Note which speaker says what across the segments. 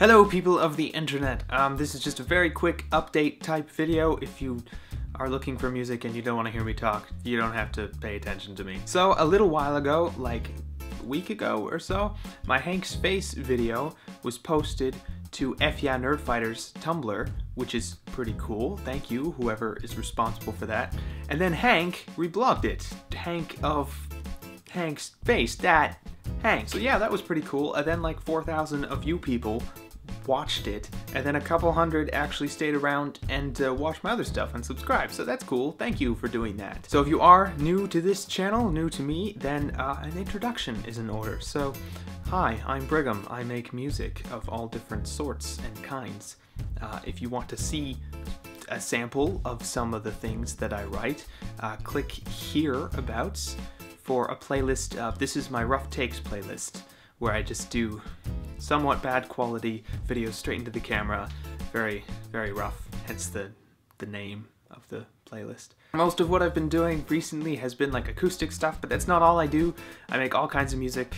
Speaker 1: Hello people of the internet. Um, this is just a very quick update type video. If you are looking for music and you don't want to hear me talk, you don't have to pay attention to me. So a little while ago, like a week ago or so, my Hank's Face video was posted to F Nerdfighters Tumblr, which is pretty cool. Thank you, whoever is responsible for that. And then Hank reblogged it. Hank of Hank's Face, that Hank. So yeah, that was pretty cool. And then like 4,000 of you people watched it, and then a couple hundred actually stayed around and uh, watched my other stuff and subscribed. So that's cool. Thank you for doing that. So if you are new to this channel, new to me, then uh, an introduction is in order. So, hi, I'm Brigham. I make music of all different sorts and kinds. Uh, if you want to see a sample of some of the things that I write, uh, click here about for a playlist. Of, this is my rough takes playlist where I just do somewhat bad quality videos straight into the camera. Very, very rough, hence the, the name of the playlist. Most of what I've been doing recently has been like acoustic stuff, but that's not all I do. I make all kinds of music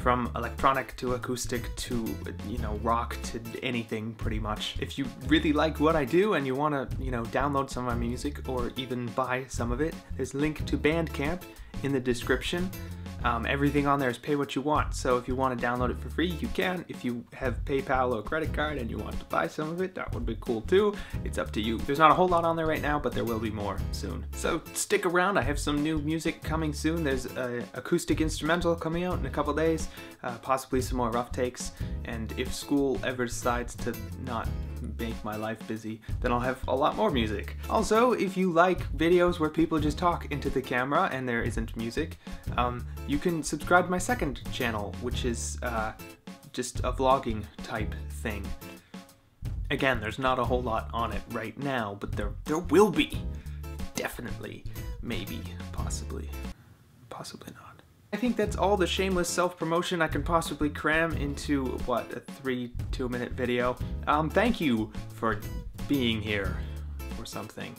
Speaker 1: from electronic to acoustic to, you know, rock to anything pretty much. If you really like what I do and you want to, you know, download some of my music or even buy some of it, there's a link to Bandcamp in the description. Um, everything on there is pay what you want. So if you want to download it for free, you can. If you have PayPal or credit card and you want to buy some of it, that would be cool too. It's up to you. There's not a whole lot on there right now, but there will be more soon. So stick around. I have some new music coming soon. There's an acoustic instrumental coming out in a couple days, uh, possibly some more rough takes. And if school ever decides to not make my life busy, then I'll have a lot more music. Also, if you like videos where people just talk into the camera and there isn't music, um, you can subscribe to my second channel, which is uh, just a vlogging type thing. Again, there's not a whole lot on it right now, but there there will be. Definitely. Maybe. Possibly. Possibly not. I think that's all the shameless self-promotion I can possibly cram into, what, a three, two-minute video. Um, thank you for being here, or something.